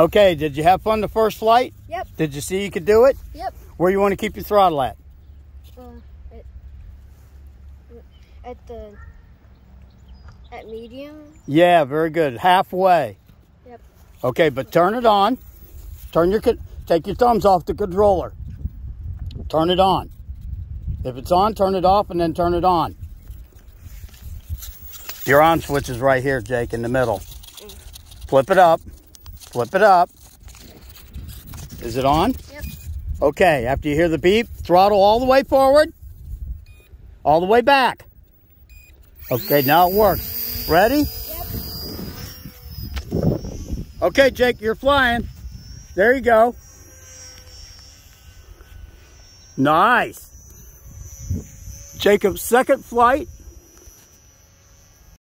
Okay, did you have fun the first flight? Yep. Did you see you could do it? Yep. Where you want to keep your throttle at? Uh, at, at the at medium. Yeah, very good. Halfway. Yep. Okay, but turn it on. Turn your, take your thumbs off the controller. Turn it on. If it's on, turn it off and then turn it on. Your on switch is right here, Jake, in the middle. Flip it up. Flip it up. Is it on? Yep. Okay, after you hear the beep, throttle all the way forward, all the way back. Okay, now it works. Ready? Yep. Okay, Jake, you're flying. There you go. Nice. Jacob's second flight